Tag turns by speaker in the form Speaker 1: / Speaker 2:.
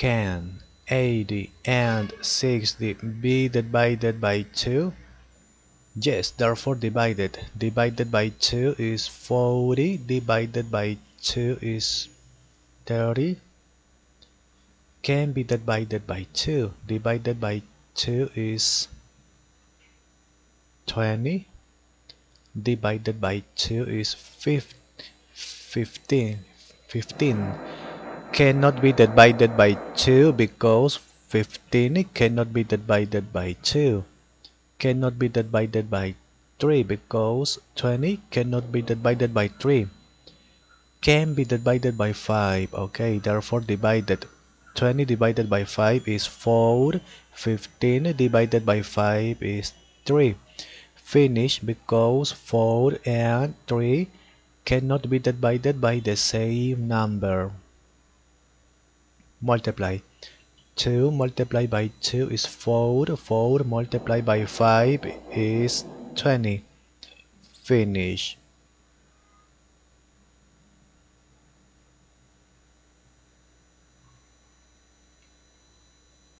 Speaker 1: Can 80 and 60 be divided by 2? Yes, therefore divided. Divided by 2 is 40, divided by 2 is 30. Can be divided by 2. Divided by 2 is 20. Divided by 2 is 15. 15 cannot be divided by 2 because 15 cannot be divided by 2 cannot be divided by 3 because 20 cannot be divided by 3 can be divided by 5 okay therefore divided. 20 divided by 5 is 4 15 divided by 5 is 3 finish because 4 and 3 cannot be divided by the same number multiply 2 multiplied by 2 is 4 4 multiplied by 5 is 20 finish